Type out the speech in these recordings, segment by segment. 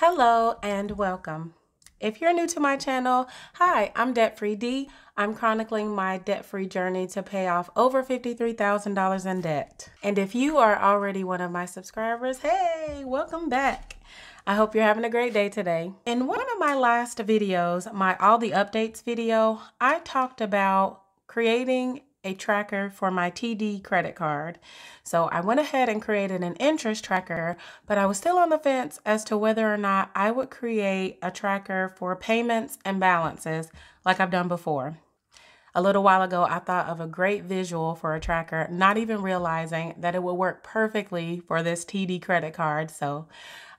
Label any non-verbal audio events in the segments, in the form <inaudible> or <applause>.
Hello and welcome. If you're new to my channel, hi, I'm Debt Free Dee. I'm chronicling my debt free journey to pay off over $53,000 in debt. And if you are already one of my subscribers, hey, welcome back. I hope you're having a great day today. In one of my last videos, my All the Updates video, I talked about creating a tracker for my TD credit card. So I went ahead and created an interest tracker, but I was still on the fence as to whether or not I would create a tracker for payments and balances like I've done before. A little while ago, I thought of a great visual for a tracker, not even realizing that it would work perfectly for this TD credit card. So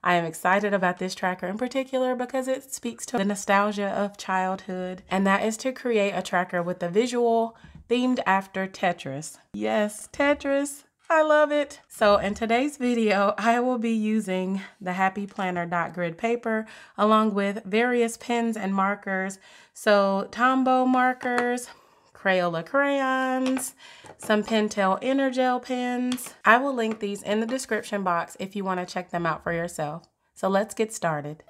I am excited about this tracker in particular because it speaks to the nostalgia of childhood, and that is to create a tracker with a visual themed after Tetris. Yes, Tetris. I love it. So in today's video, I will be using the Happy Planner dot grid paper along with various pens and markers. So Tombow markers, Crayola crayons, some Pentel Energel pens. I will link these in the description box if you want to check them out for yourself. So let's get started.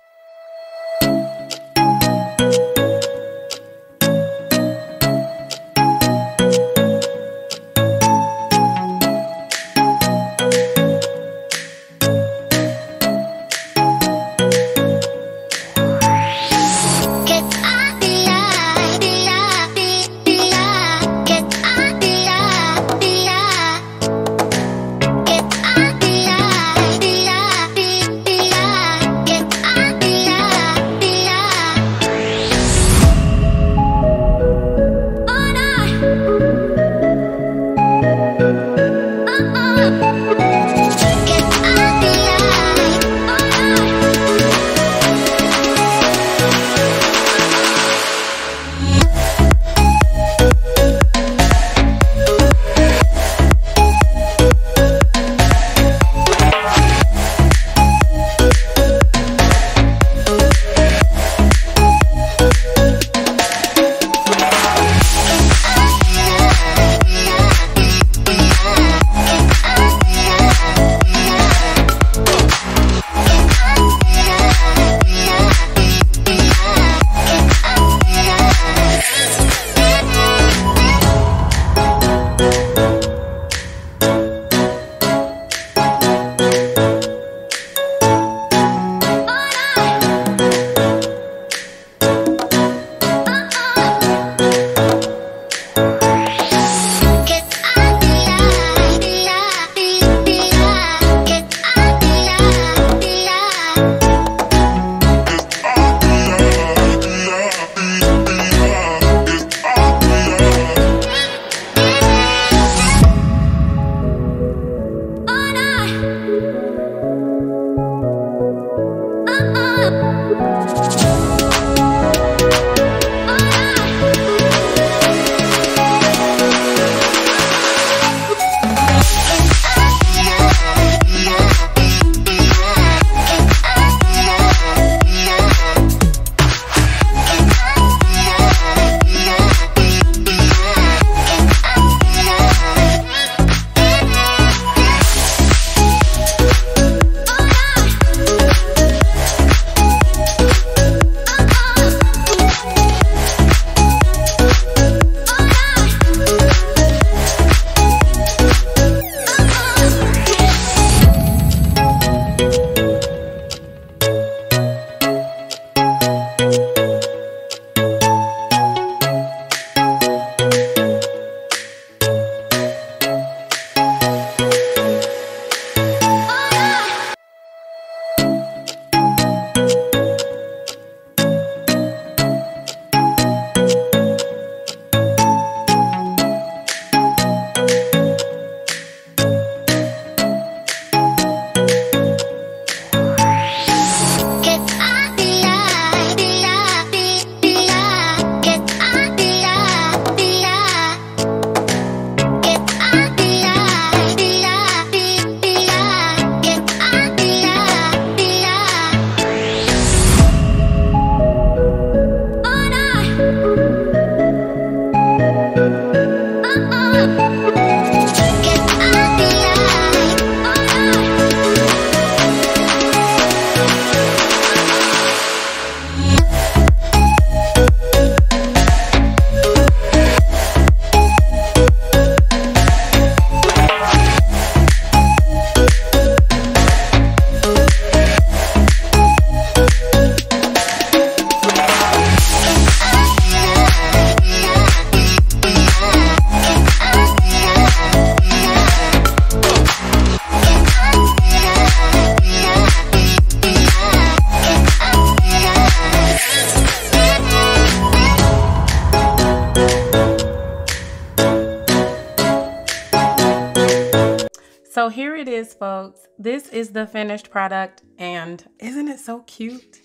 So here it is, folks. This is the finished product and isn't it so cute?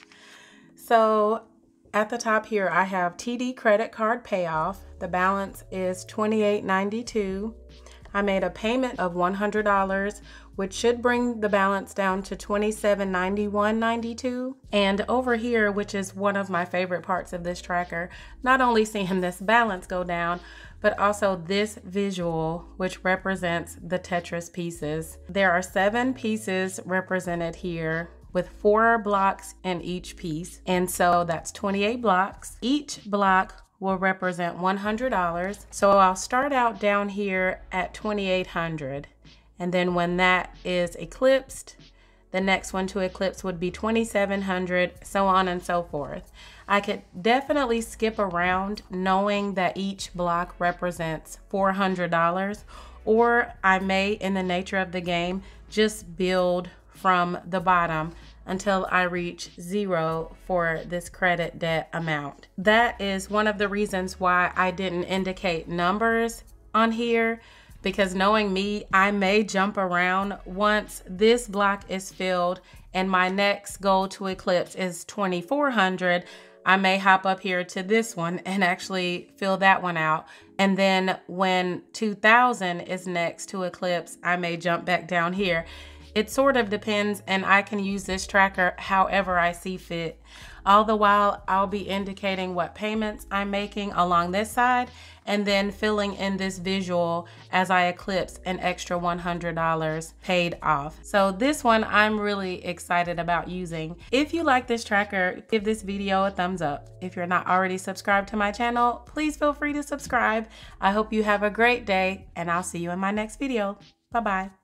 So at the top here, I have TD credit card payoff. The balance is $28.92. I made a payment of $100, which should bring the balance down to $27.91.92. And over here, which is one of my favorite parts of this tracker, not only seeing <laughs> this balance go down, but also this visual, which represents the Tetris pieces. There are seven pieces represented here with four blocks in each piece. And so that's 28 blocks. Each block will represent $100. So I'll start out down here at 2,800. And then when that is eclipsed, the next one to eclipse would be 2,700, so on and so forth. I could definitely skip around knowing that each block represents $400, or I may, in the nature of the game, just build from the bottom until I reach zero for this credit debt amount. That is one of the reasons why I didn't indicate numbers on here because knowing me, I may jump around once this block is filled and my next goal to eclipse is 2400. I may hop up here to this one and actually fill that one out. And then when 2000 is next to eclipse, I may jump back down here. It sort of depends, and I can use this tracker however I see fit. All the while, I'll be indicating what payments I'm making along this side and then filling in this visual as I eclipse an extra $100 paid off. So this one I'm really excited about using. If you like this tracker, give this video a thumbs up. If you're not already subscribed to my channel, please feel free to subscribe. I hope you have a great day and I'll see you in my next video. Bye-bye.